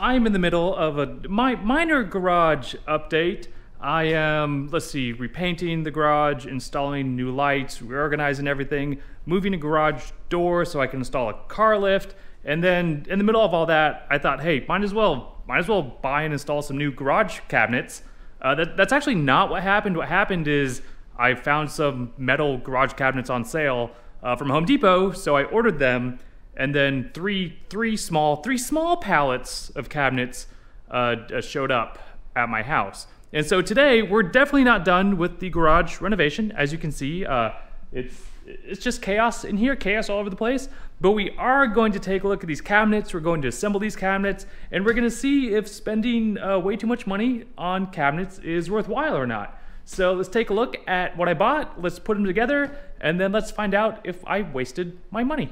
I'm in the middle of a my minor garage update. I am, let's see, repainting the garage, installing new lights, reorganizing everything, moving a garage door so I can install a car lift, and then in the middle of all that, I thought, hey, might as well, might as well buy and install some new garage cabinets. Uh, that, that's actually not what happened. What happened is I found some metal garage cabinets on sale uh, from Home Depot, so I ordered them, and then three three small three small pallets of cabinets uh, uh, showed up at my house. And so today we're definitely not done with the garage renovation. As you can see, uh, it's it's just chaos in here, chaos all over the place. But we are going to take a look at these cabinets. We're going to assemble these cabinets, and we're going to see if spending uh, way too much money on cabinets is worthwhile or not. So let's take a look at what I bought. Let's put them together, and then let's find out if I wasted my money.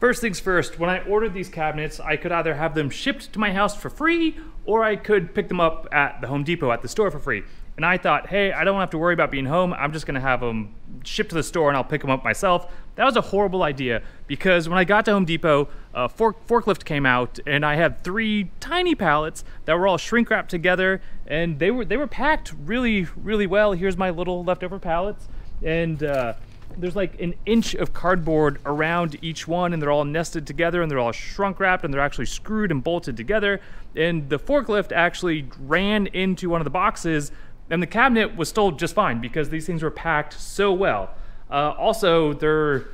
First things first, when I ordered these cabinets, I could either have them shipped to my house for free or I could pick them up at the Home Depot at the store for free. And I thought, hey, I don't have to worry about being home. I'm just gonna have them shipped to the store and I'll pick them up myself. That was a horrible idea because when I got to Home Depot, a fork, forklift came out and I had three tiny pallets that were all shrink wrapped together and they were they were packed really, really well. Here's my little leftover pallets. And uh, there's like an inch of cardboard around each one and they're all nested together and they're all shrunk wrapped and they're actually screwed and bolted together. And the forklift actually ran into one of the boxes and the cabinet was still just fine because these things were packed so well. Uh, also they're,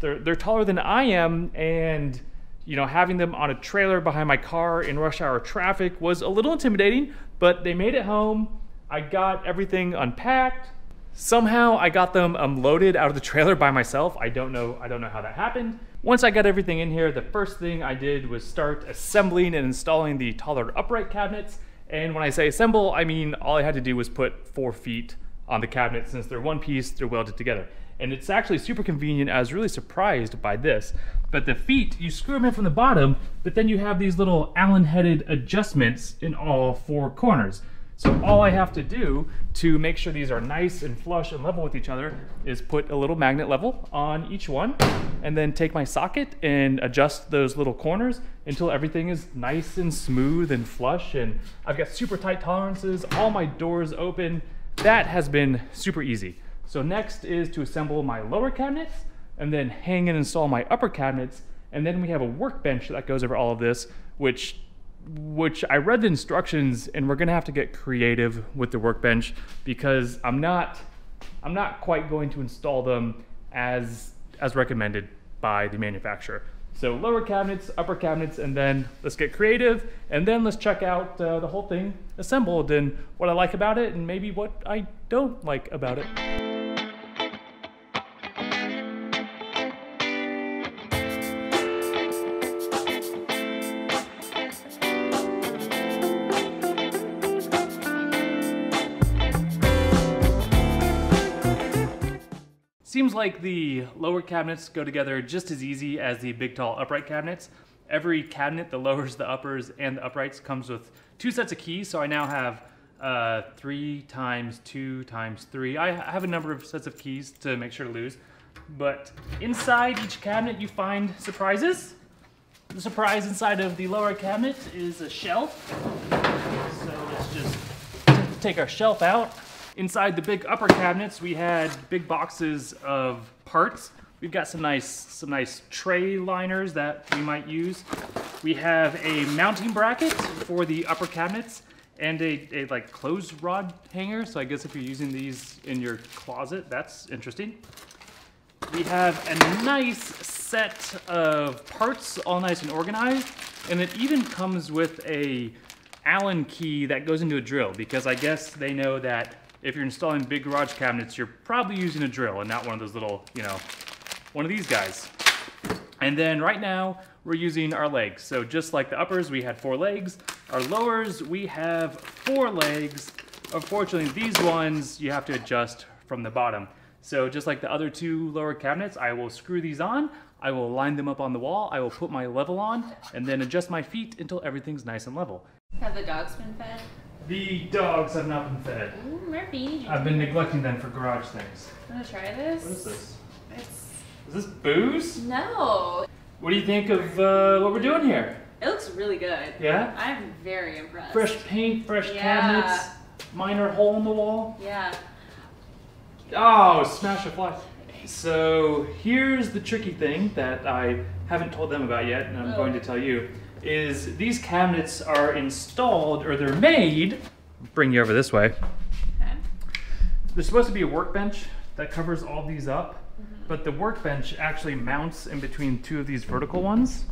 they're they're taller than i am and you know having them on a trailer behind my car in rush hour traffic was a little intimidating but they made it home. I got everything unpacked Somehow I got them um, unloaded out of the trailer by myself. I don't know, I don't know how that happened. Once I got everything in here, the first thing I did was start assembling and installing the taller upright cabinets. And when I say assemble, I mean all I had to do was put four feet on the cabinet since they're one piece, they're welded together. And it's actually super convenient. I was really surprised by this. But the feet, you screw them in from the bottom, but then you have these little Allen-headed adjustments in all four corners. So all I have to do to make sure these are nice and flush and level with each other is put a little magnet level on each one and then take my socket and adjust those little corners until everything is nice and smooth and flush and I've got super tight tolerances, all my doors open. That has been super easy. So next is to assemble my lower cabinets and then hang and install my upper cabinets and then we have a workbench that goes over all of this which which I read the instructions and we're gonna have to get creative with the workbench because I'm not I'm not quite going to install them as as recommended by the manufacturer. So lower cabinets, upper cabinets, and then let's get creative, and then let's check out uh, the whole thing assembled and what I like about it and maybe what I don't like about it. Like the lower cabinets go together just as easy as the big tall upright cabinets. Every cabinet, the lowers, the uppers, and the uprights comes with two sets of keys, so I now have uh, three times two times three. I have a number of sets of keys to make sure to lose. But inside each cabinet you find surprises. The surprise inside of the lower cabinet is a shelf. So let's just take our shelf out. Inside the big upper cabinets, we had big boxes of parts. We've got some nice, some nice tray liners that we might use. We have a mounting bracket for the upper cabinets and a, a like clothes rod hanger. So I guess if you're using these in your closet, that's interesting. We have a nice set of parts, all nice and organized. And it even comes with a Allen key that goes into a drill because I guess they know that if you're installing big garage cabinets, you're probably using a drill and not one of those little, you know, one of these guys. And then right now, we're using our legs. So just like the uppers, we had four legs. Our lowers, we have four legs. Unfortunately, these ones, you have to adjust from the bottom. So just like the other two lower cabinets, I will screw these on. I will line them up on the wall. I will put my level on and then adjust my feet until everything's nice and level. Have the dogs been fed? The dogs have not been fed. Ooh, Murphy. I've been neglecting them for garage things. Want to try this? What is this? It's Is this booze? no. What do you think of uh, what we're doing here? It looks really good. Yeah? I'm very impressed. Fresh paint, fresh Yeah. cabinets, minor hole in the wall. Yeah. Oh, smash a fly. So here's the tricky thing that I haven't told them about yet, and I'm Oh. going to tell you, is these cabinets are installed, or they're made, bring you over this way. Okay. There's supposed to be a workbench that covers all these up, but the workbench actually mounts in between two of these vertical ones.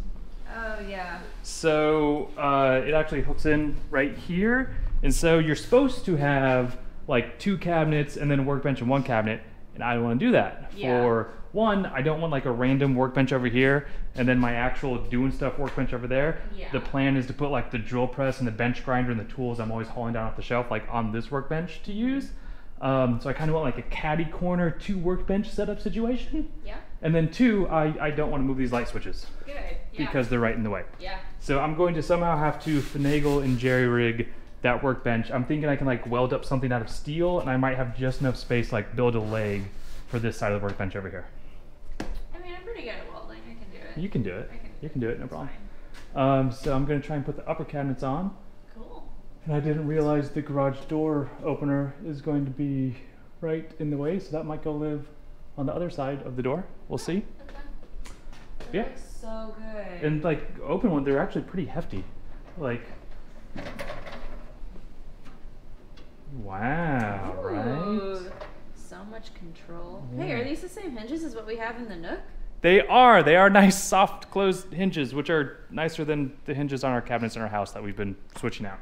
Oh yeah. So uh, it actually hooks in right here. And so you're supposed to have like two cabinets and then a workbench and one cabinet. And I don't want to do that. Yeah. For one, I don't want like a random workbench over here and then my actual doing stuff workbench over there. Yeah. The plan is to put like the drill press and the bench grinder and the tools I'm always hauling down off the shelf like on this workbench to use. Um, so I kind of want like a caddy corner, two workbench setup situation. Yeah. And then two, I, I don't want to move these light switches Good. Yeah. because they're right in the way. Yeah. So I'm going to somehow have to finagle and jerry rig that workbench. I'm thinking I can like weld up something out of steel, and I might have just enough space to, like build a leg for this side of the workbench over here. I mean, I'm pretty good at welding. I can do it. You can do it. I can. You can do it, no It's problem. Um, so I'm going to try and put the upper cabinets on, Cool. and I didn't realize the garage door opener is going to be right in the way, so that might go live on the other side of the door. We'll see. Okay. Yeah. so good. And like open one, they're actually pretty hefty. Like, wow, right? Ooh, So much control. Hey, are these the same hinges as what we have in the Nook? They are. They are nice, soft, closed hinges, which are nicer than the hinges on our cabinets in our house that we've been switching out.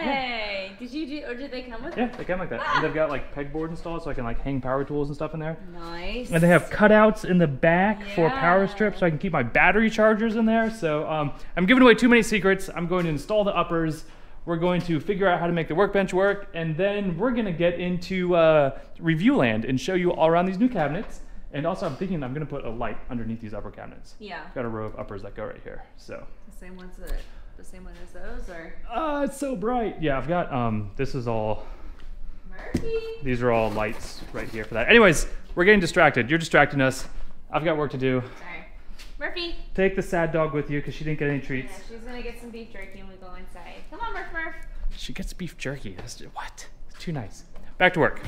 Hey, did you do, or did they come with? Yeah, they come like that. And they've got like pegboard installed, so I can like hang power tools and stuff in there. Nice. And they have cutouts in the back for power strips, so I can keep my battery chargers in there. So um, I'm giving away too many secrets. I'm going to install the uppers. We're going to figure out how to make the workbench work, and then we're going to get into uh, review land and show you all around these new cabinets. And also, I'm thinking I'm going to put a light underneath these upper cabinets. Yeah. Got a row of uppers that go right here. So, The same ones that the same one as those, or uh, it's so bright. Yeah, I've got um, this is all. Murphy. These are all lights right here for that. Anyways, we're getting distracted. You're distracting us. I've got work to do. Sorry, Murphy. Take the sad dog with you because she didn't get any treats. Yeah, she's gonna get some beef jerky and we go inside. Come on, Murph, Murph. She gets beef jerky. That's what? It's too nice. Back to work.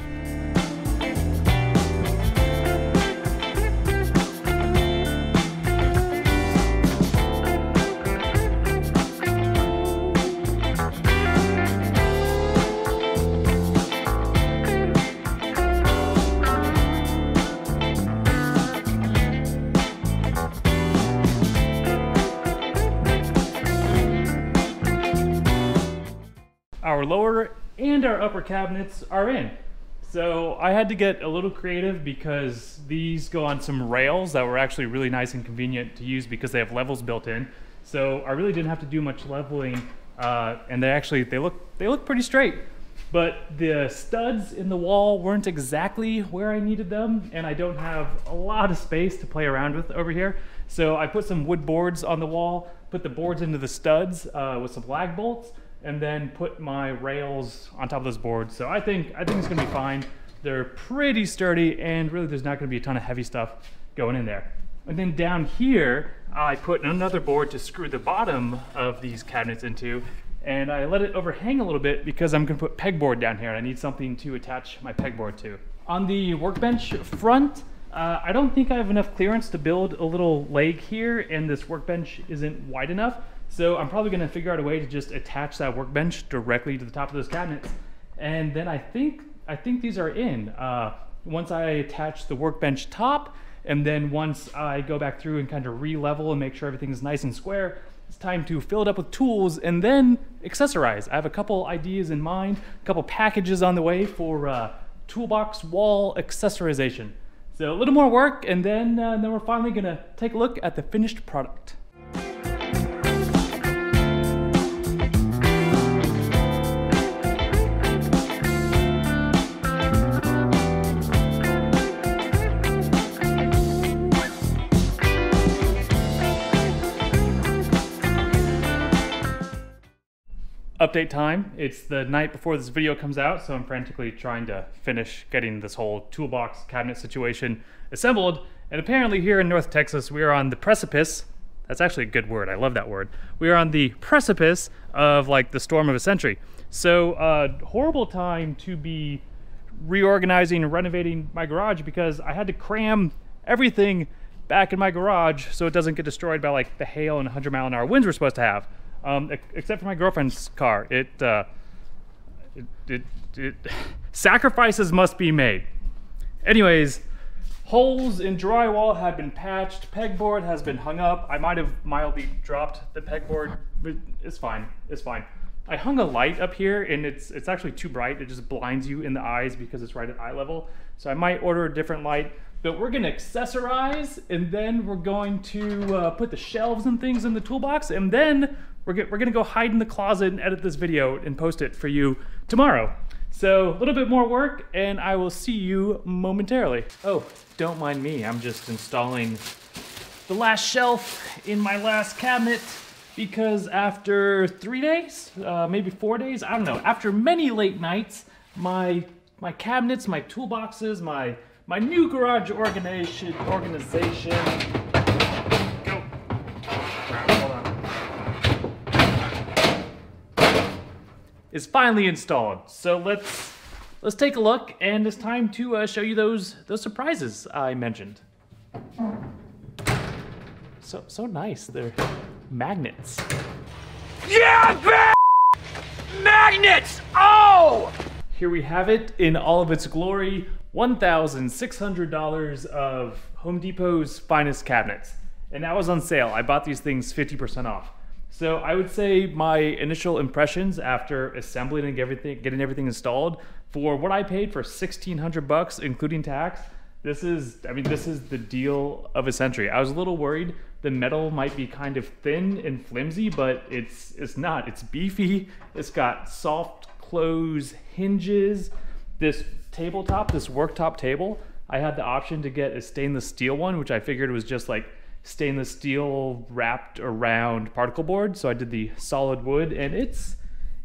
Our lower and our upper cabinets are in. So I had to get a little creative because these go on some rails that were actually really nice and convenient to use because they have levels built in. So I really didn't have to do much leveling, uh, and they actually they look they look pretty straight. But the studs in the wall weren't exactly where I needed them, and I don't have a lot of space to play around with over here. So I put some wood boards on the wall, put the boards into the studs uh, with some lag bolts, and then put my rails on top of those boards. So I think I think it's gonna be fine. They're pretty sturdy, and really there's not gonna be a ton of heavy stuff going in there. And then down here, I put another board to screw the bottom of these cabinets into, and I let it overhang a little bit because I'm gonna put pegboard down here. and I need something to attach my pegboard to. On the workbench front, uh, I don't think I have enough clearance to build a little leg here, and this workbench isn't wide enough. So I'm probably gonna figure out a way to just attach that workbench directly to the top of those cabinets. And then I think I think these are in. Uh, once I attach the workbench top, and then once I go back through and kind of re-level and make sure everything is nice and square, it's time to fill it up with tools and then accessorize. I have a couple ideas in mind, a couple packages on the way for uh, toolbox wall accessorization. So a little more work, and then uh, then we're finally gonna take a look at the finished product. Update time. It's the night before this video comes out, so I'm frantically trying to finish getting this whole toolbox cabinet situation assembled. And apparently, here in North Texas, we are on the precipice. That's actually a good word. I love that word. We are on the precipice of like the storm of a century. So, uh, horrible time to be reorganizing and renovating my garage because I had to cram everything back in my garage so it doesn't get destroyed by like the hail and 100 mile an hour winds we're supposed to have. Um, except for my girlfriend's car. It, uh, it, it, it, sacrifices must be made. Anyways, holes in drywall have been patched. Pegboard has been hung up. I might have mildly dropped the pegboard, but it's fine. It's fine. I hung a light up here and it's it's actually too bright. It just blinds you in the eyes because it's right at eye level. So I might order a different light. But we're gonna accessorize and then we're going to uh, put the shelves and things in the toolbox and then we're, get, we're gonna go hide in the closet and edit this video and post it for you tomorrow. So a little bit more work and I will see you momentarily. Oh, don't mind me. I'm just installing the last shelf in my last cabinet because after three days, uh, maybe four days, I don't know, after many late nights, my my cabinets, my toolboxes, my my new garage organization organization. Is finally installed. So let's let's take a look, and it's time to uh, show you those those surprises I mentioned. So so nice. They're magnets. Yeah, magnets! Oh! Here we have it in all of its glory. $1,600 of Home Depot's finest cabinets. And that was on sale. I bought these things 50% off. So I would say my initial impressions after assembling and everything, getting everything installed for what I paid for 1600 bucks, including tax. This is, I mean, this is the deal of a century. I was a little worried the metal might be kind of thin and flimsy, but it's it's not. It's beefy. It's got soft close hinges. This tabletop, this worktop table, I had the option to get a stainless steel one, which I figured was just like stainless steel wrapped around particle board. So I did the solid wood, and it's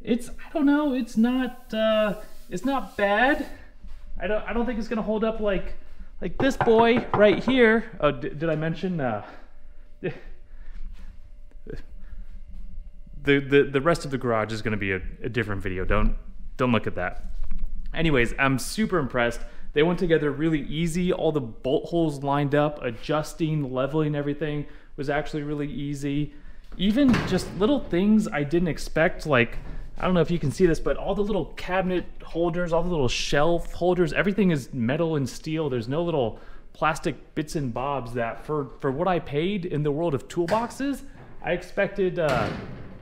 it's I don't know, it's not uh, it's not bad. I don't I don't think it's gonna hold up like like this boy right here. Oh, did I mention? Uh, the, the the rest of the garage is to be a, a different video. Don't don't look at that. Anyways, I'm super impressed. They went together really easy. All the bolt holes lined up, adjusting, leveling everything was actually really easy. Even just little things I didn't expect, like, I don't know if you can see this, but all the little cabinet holders, all the little shelf holders, everything is metal and steel. There's no little plastic bits and bobs that for, for what I paid in the world of toolboxes, I expected uh,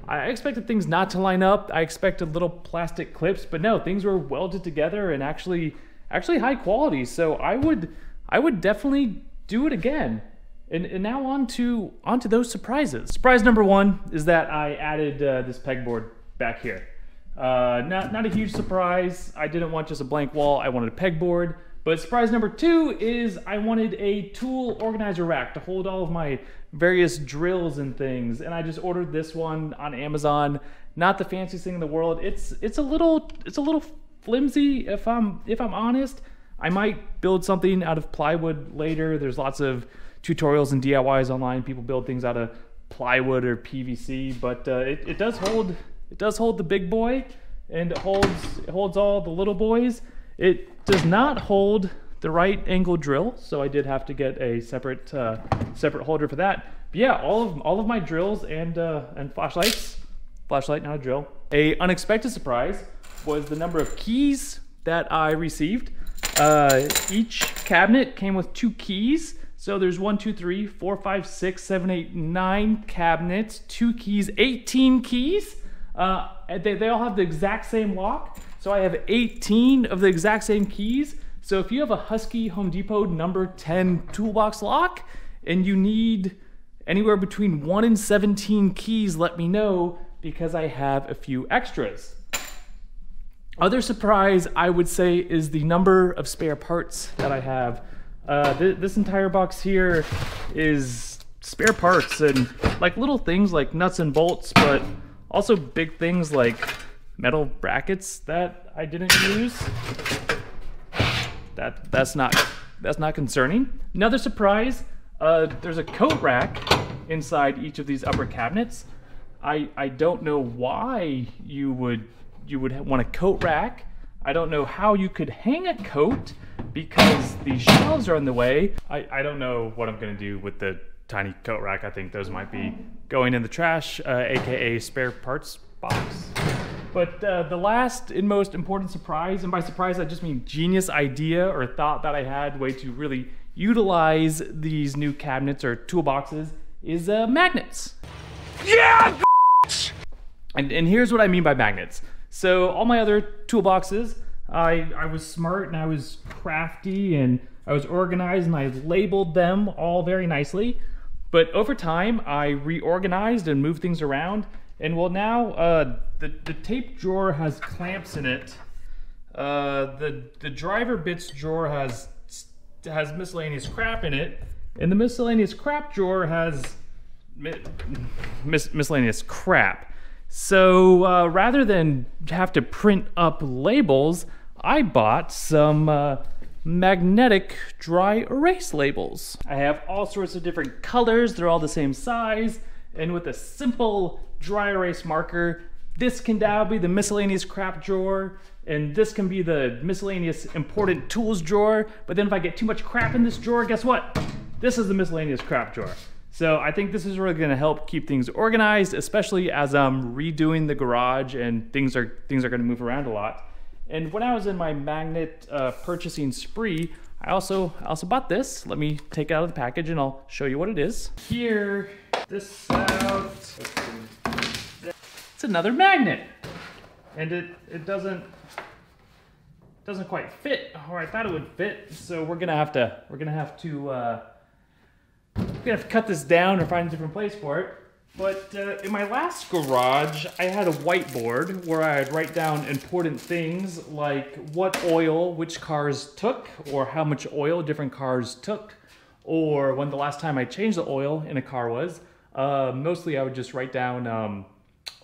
I expected things not to line up. I expected little plastic clips, but no, things were welded together and actually actually high quality. So I would I would definitely do it again. And, and now on to on to those surprises. Surprise number one is that I added uh, this pegboard back here. Uh, not not a huge surprise. I didn't want just a blank wall. I wanted a pegboard. But surprise number two is I wanted a tool organizer rack to hold all of my various drills and things. And I just ordered this one on Amazon. Not the fanciest thing in the world. It's it's a little it's a little flimsy if I'm if I'm honest. I might build something out of plywood later. There's lots of tutorials and DIYs online. People build things out of plywood or PVC, but uh, it, it does hold it does hold the big boy and it holds it holds all the little boys. It does not hold the right angle drill, so I did have to get a separate uh, separate holder for that. But yeah, all of all of my drills and uh, and flashlights, flashlight not a drill. A unexpected surprise was the number of keys that I received. Uh, each cabinet came with two keys. So there's one, two, three, four, five, six, seven, eight, nine cabinets, two keys, 18 keys. Uh, they, they all have the exact same lock. So I have 18 of the exact same keys. So if you have a Husky Home Depot number 10 toolbox lock and you need anywhere between 1 and 17 keys, let me know because I have a few extras. Other surprise, I would say, is the number of spare parts that I have. Uh, th this entire box here is spare parts and like little things like nuts and bolts, but also big things like metal brackets that I didn't use. That that's not that's not concerning. Another surprise, uh, there's a coat rack inside each of these upper cabinets. I I don't know why you would you would want a coat rack. I don't know how you could hang a coat because the shelves are in the way. I, I don't know what I'm gonna do with the tiny coat rack. I think those might be going in the trash, uh, aka spare parts box. But uh, the last and most important surprise, and by surprise I just mean genius idea or thought that I had way to really utilize these new cabinets or toolboxes is uh, magnets. Yeah, And, and here's what I mean by magnets. So all my other toolboxes, I, I was smart and I was crafty and I was organized and I labeled them all very nicely. But over time, I reorganized and moved things around. And well, now uh, the, the tape drawer has clamps in it. Uh, the, the driver bits drawer has, has miscellaneous crap in it. And the miscellaneous crap drawer has mi- mis- miscellaneous crap. So uh, rather than have to print up labels, I bought some uh, magnetic dry erase labels. I have all sorts of different colors, they're all the same size, and with a simple dry erase marker, this can now be the miscellaneous crap drawer, and this can be the miscellaneous important tools drawer. But then if I get too much crap in this drawer, guess what? This is the miscellaneous crap drawer. So I think this is really going to help keep things organized, especially as I'm redoing the garage and things are things are going to move around a lot. And when I was in my magnet uh, purchasing spree, I also I also bought this. Let me take it out of the package and I'll show you what it is. Here, this out. It's another magnet, and it it doesn't doesn't quite fit, or I thought it would fit. So we're gonna have to we're gonna have to. Uh, gonna have to cut this down or find a different place for it. But uh, in my last garage, I had a whiteboard where I'd write down important things like what oil which cars took, or how much oil different cars took, or when the last time I changed the oil in a car was. Uh, mostly, I would just write down um,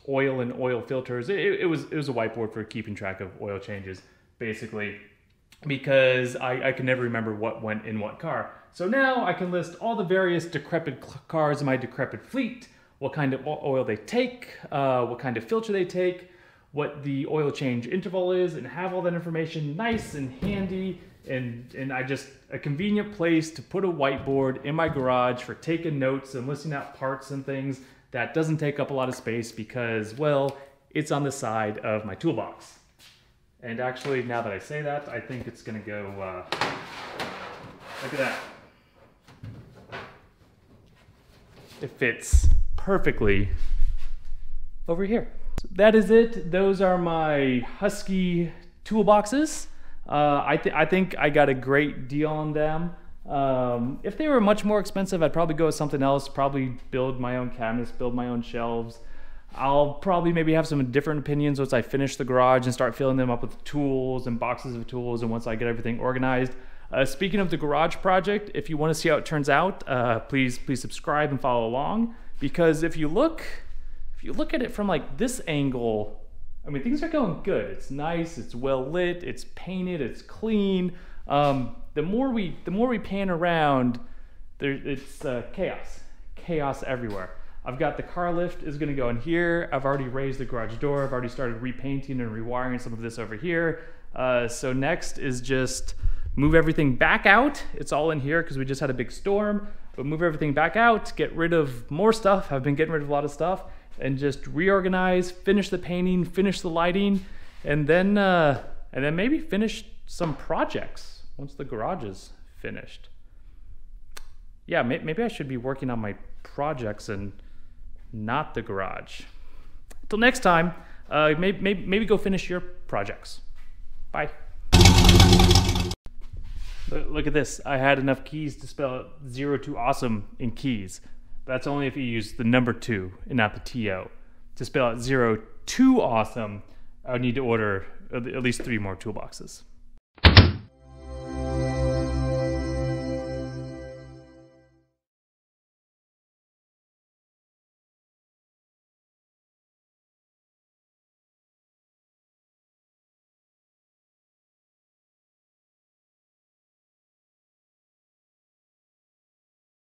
oil and oil filters. It, it was it was a whiteboard for keeping track of oil changes, basically because I, I can never remember what went in what car. So now I can list all the various decrepit cars in my decrepit fleet, what kind of oil they take, uh, what kind of filter they take, what the oil change interval is, and have all that information nice and handy. And, and I just a convenient place to put a whiteboard in my garage for taking notes and listing out parts and things that doesn't take up a lot of space because, well, it's on the side of my toolbox. And actually, now that I say that, I think it's gonna go, uh, look at that. It fits perfectly over here. So that is it. Those are my Husky toolboxes. Uh, I, th- I think I got a great deal on them. Um, if they were much more expensive, I'd probably go with something else, probably build my own cabinets, build my own shelves. I'll probably maybe have some different opinions once I finish the garage and start filling them up with tools and boxes of tools and once I get everything organized. Uh, speaking of the garage project, if you want to see how it turns out, uh, please please subscribe and follow along because if you look if you look at it from like this angle, I mean things are going good. It's nice, it's well lit, it's painted, it's clean. Um, the more we the more we pan around, there it's uh, chaos, chaos everywhere. I've got the car lift is going to go in here. I've already raised the garage door. I've already started repainting and rewiring some of this over here. Uh, so next is just move everything back out. It's all in here because we just had a big storm. But move everything back out, get rid of more stuff. I've been getting rid of a lot of stuff and just reorganize, finish the painting, finish the lighting, and then uh, and then maybe finish some projects once the garage is finished. Yeah, maybe I should be working on my projects and not the garage. Till next time, uh, maybe, maybe, maybe go finish your projects. Bye. Look, at this. I had enough keys to spell zero to awesome in keys. That's only if you use the number two and not the TO. To spell out zero to awesome, I would need to order at least three more toolboxes.